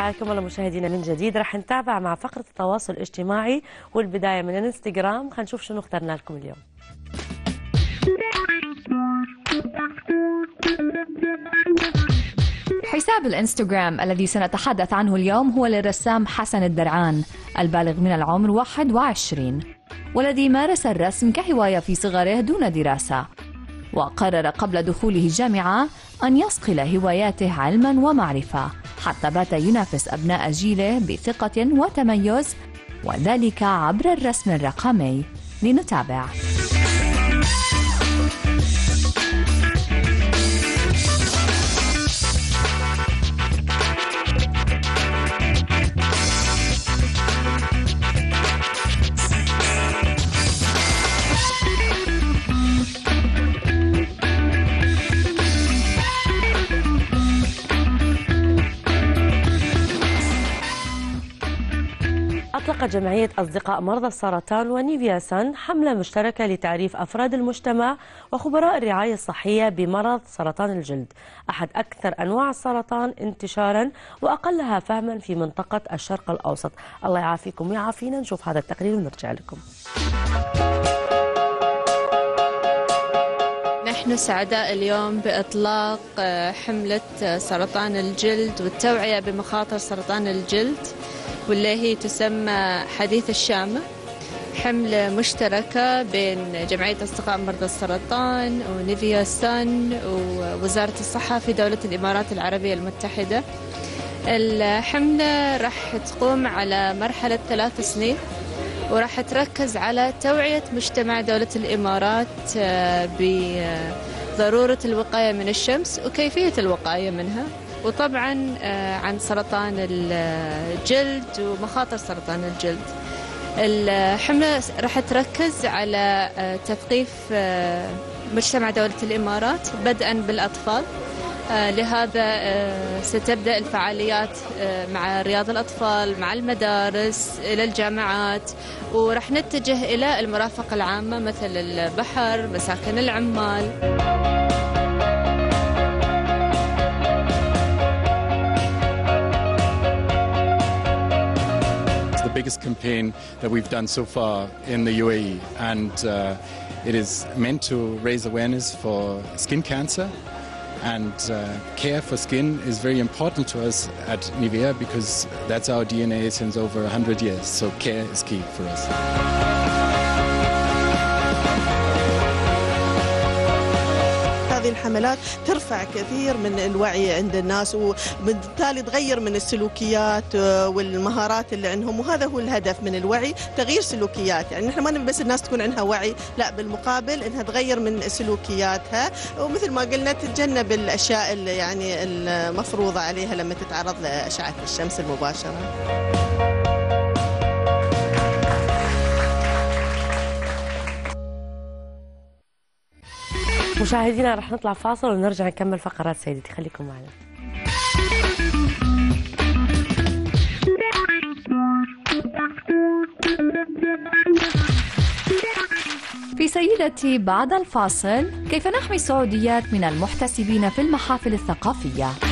حياكم الله مشاهدينا من جديد رح نتابع مع فقرة التواصل الاجتماعي والبداية من الانستغرام. خلينا نشوف شنو اخترنا لكم اليوم. حساب الانستغرام الذي سنتحدث عنه اليوم هو للرسام حسن الدرعان البالغ من العمر 21 والذي مارس الرسم كهواية في صغره دون دراسة وقرر قبل دخوله الجامعة أن يصقل هواياته علما ومعرفة. حتى بات ينافس أبناء جيله بثقة وتميز وذلك عبر الرسم الرقمي. لنتابع. أطلقت جمعية أصدقاء مرضى السرطان ونيفيا سان حملة مشتركة لتعريف أفراد المجتمع وخبراء الرعاية الصحية بمرض سرطان الجلد. أحد أكثر أنواع السرطان انتشارا وأقلها فهما في منطقة الشرق الأوسط. الله يعافيكم ويعافينا. نشوف هذا التقرير ونرجع لكم. نحن سعداء اليوم بإطلاق حملة سرطان الجلد والتوعية بمخاطر سرطان الجلد. واللي هي تسمى حديث الشامة حملة مشتركة بين جمعية أصدقاء مرضى السرطان ونيفيا سان ووزارة الصحة في دولة الإمارات العربية المتحدة. الحملة راح تقوم على مرحلة ثلاث سنين وراح تركز على توعية مجتمع دولة الإمارات بضرورة الوقاية من الشمس وكيفية الوقاية منها. وطبعا عن سرطان الجلد ومخاطر سرطان الجلد. الحملة راح تركز على تثقيف مجتمع دولة الإمارات بدءا بالأطفال. لهذا ستبدأ الفعاليات مع رياض الأطفال مع المدارس إلى الجامعات. ورح نتجه إلى المرافقة العامة مثل البحر مساكن العمال. Biggest campaign that we've done so far in the UAE, and uh, it is meant to raise awareness for skin cancer. And uh, care for skin is very important to us at Nivea because that's our DNA since over 100 years. So care is key for us. هذه الحملات ترفع كثير من الوعي عند الناس وبالتالي تغير من السلوكيات والمهارات اللي عندهم. وهذا هو الهدف من الوعي تغيير سلوكيات. يعني نحن ما نبي بس الناس تكون عندها وعي لا بالمقابل إنها تغير من سلوكياتها. ومثل ما قلنا تتجنب الأشياء اللي يعني المفروضة عليها لما تتعرض لأشعة الشمس المباشرة. مشاهدينا رح نطلع فاصل ونرجع نكمل فقرات سيدتي. خليكم معنا. في سيدتي بعد الفاصل كيف نحمي السعوديات من المحتسبين في المحافل الثقافية؟